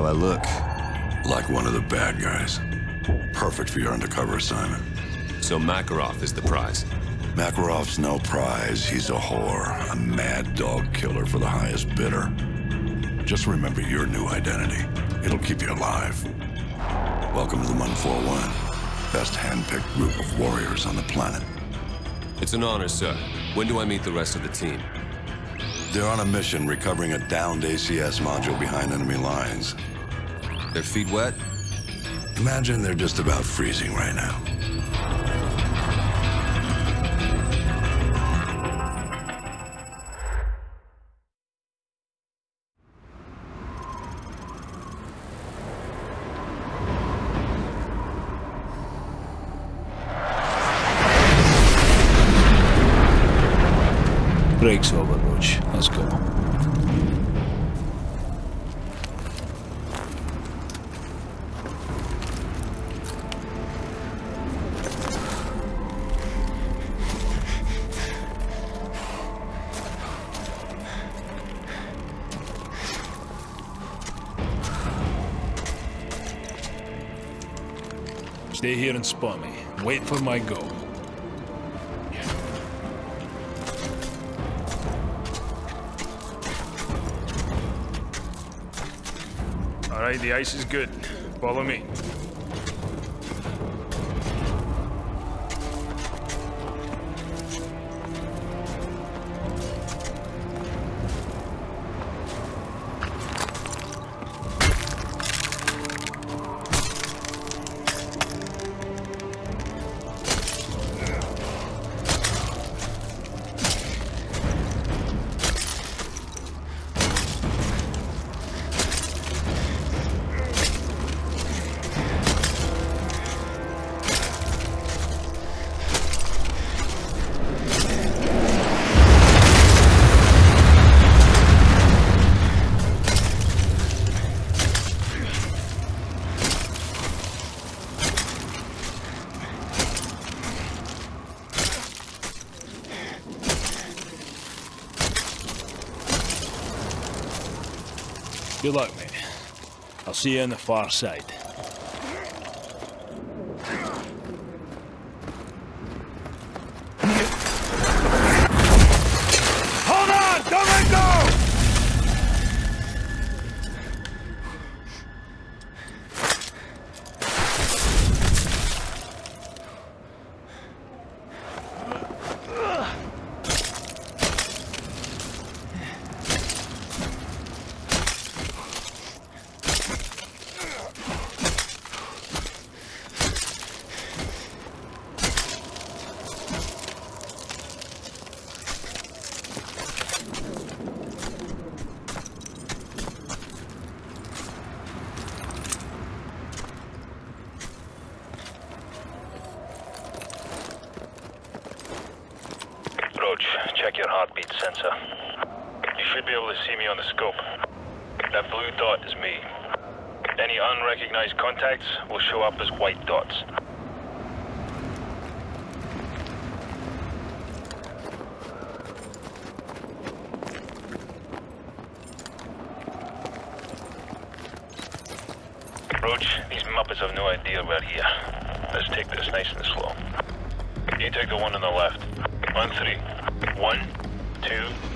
how do I look? Like one of the bad guys. Perfect for your undercover assignment. So Makarov is the prize? Makarov's no prize. He's a whore. A mad dog killer for the highest bidder. Just remember your new identity. It'll keep you alive. Welcome to the 141. Best hand-picked group of warriors on the planet. It's an honor, sir. When do I meet the rest of the team? They're on a mission recovering a downed ACS module behind enemy lines. Their feet wet? Imagine they're just about freezing right now. Go. Stay here and spot me. Wait for my go. All right, the ice is good. Follow me. Good luck, mate. I'll see you on the far side. Hold on! Don't let go! Roach, check your heartbeat sensor. You should be able to see me on the scope. That blue dot is me. Any unrecognized contacts will show up as white dots. Roach, these Muppets have no idea we're here. Let's take this nice and slow. You take the one on the left. On three. One, two,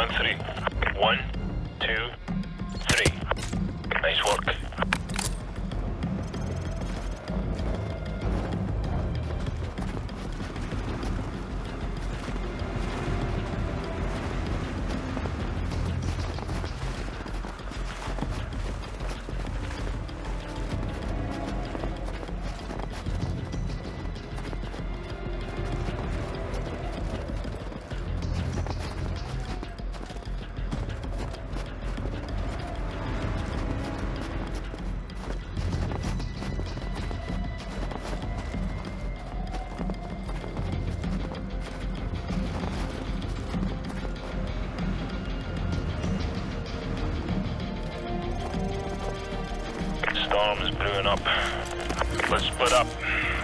On three. Storm's brewing up. Let's split up.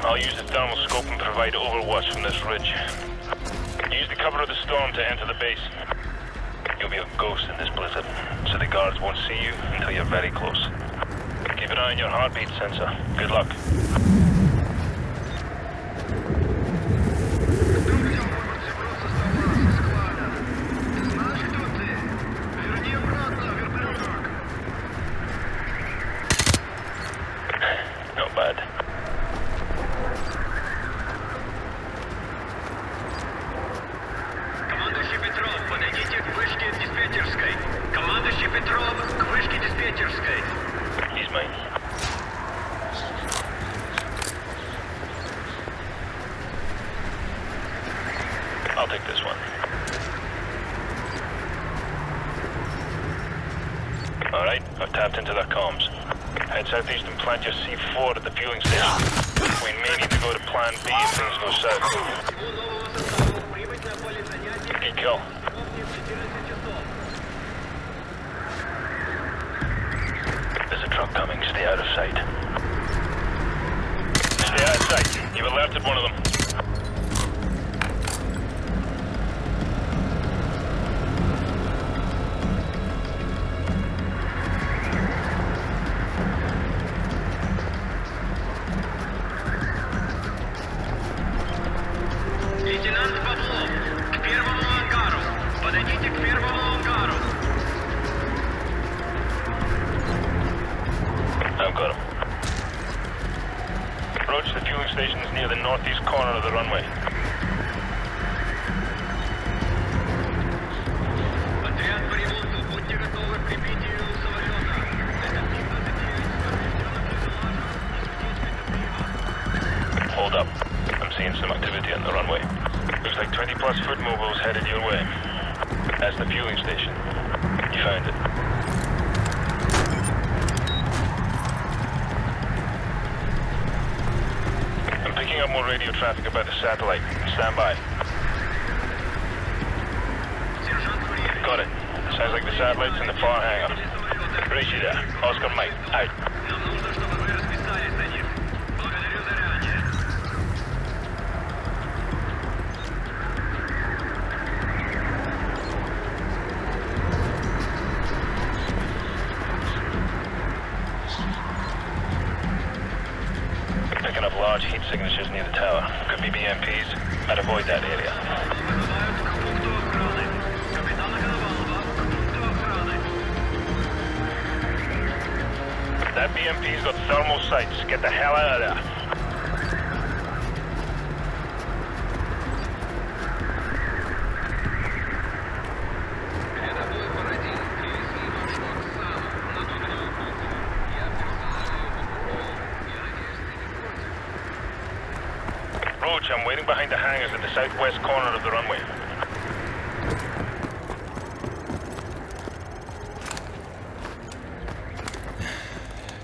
I'll use the thermal scope and provide overwatch from this ridge. Use the cover of the storm to enter the base. You'll be a ghost in this blizzard, so the guards won't see you until you're very close. Keep an eye on your heartbeat sensor. Good luck. I'll take this one. Alright, I've tapped into the comms. Head southeast and plant your C4 at the fueling station. We may need to go to plan B if things go south. Good kill. There's a truck coming, stay out of sight. Stay out of sight. You've alerted one of them. Подойдите к первому ангару. I've got him. Roach, the fueling station is near the northeast corner of the runway. Отряд по ремонту, будьте готовы к прибитию самолета. Это Ми-29 с поврежденным фюзеляжем и с утечкой топлива. Hold up. I'm seeing some activity on the runway. Looks like 20 plus foot mobiles headed your way. That's the fueling station. You found it. I'm picking up more radio traffic about the satellite. Stand by. Got it. Sounds like the satellite's in the far hangar. Roger that. Oscar Mike, out. That BMP's got thermal sights. Get the hell out of there.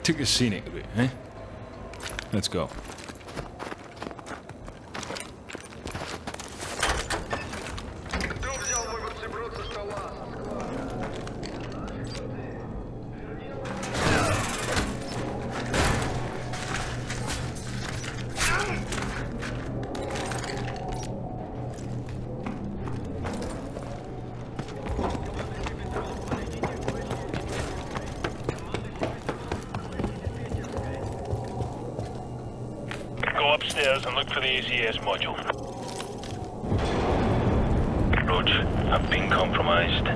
Took a scenic bit, eh? Let's go. Upstairs and look for the ACS module. Roach, I've been compromised.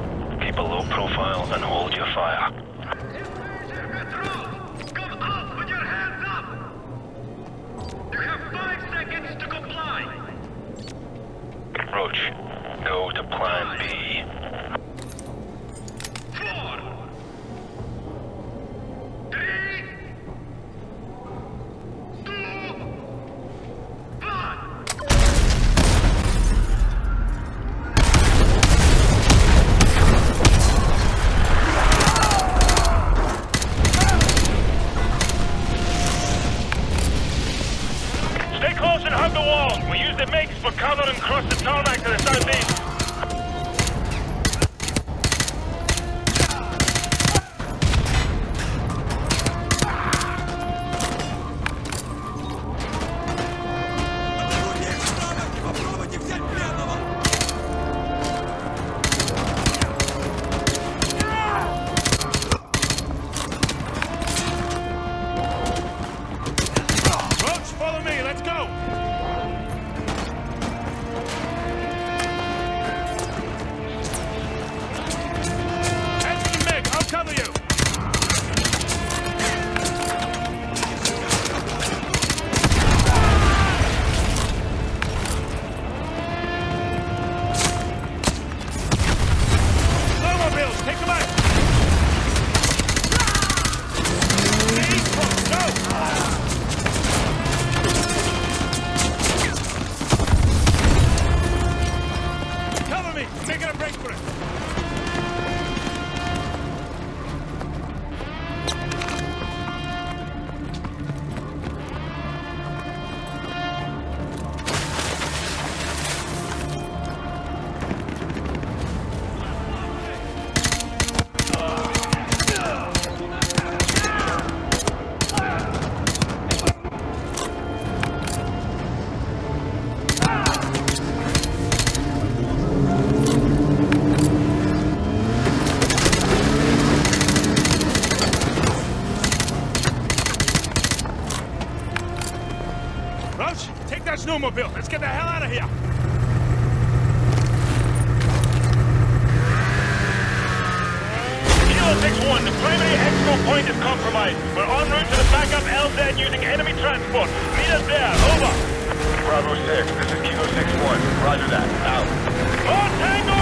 Keep a low profile and hold your fire. Hug the wall. We use the MiGs for cover and cross the tarmac to the southeast. Take that snowmobile. Let's get the hell out of here. Kilo 6-1, the primary exfil point is compromised. We're en route to the backup LZ using enemy transport. Meet us there, over. Bravo 6, this is Kilo 6-1. Roger that, out. More tangos